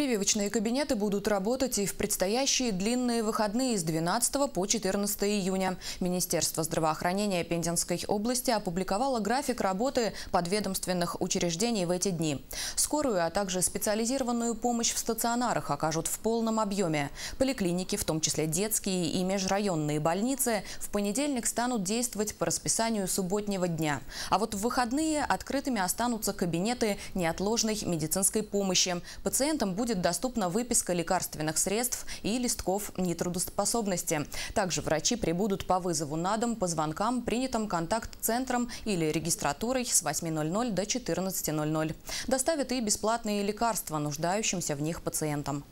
Прививочные кабинеты будут работать и в предстоящие длинные выходные с 12 по 14 июня. Министерство здравоохранения Пензенской области опубликовало график работы подведомственных учреждений в эти дни. Скорую, а также специализированную помощь в стационарах окажут в полном объеме. Поликлиники, в том числе детские и межрайонные больницы, в понедельник станут действовать по расписанию субботнего дня. А вот в выходные открытыми останутся кабинеты неотложной медицинской помощи. Пациентам будет доступна выписка лекарственных средств и листков нетрудоспособности. Также врачи прибудут по вызову на дом по звонкам, принятым контакт-центром или регистратурой с 8.00 до 14.00. Доставят и бесплатные лекарства нуждающимся в них пациентам.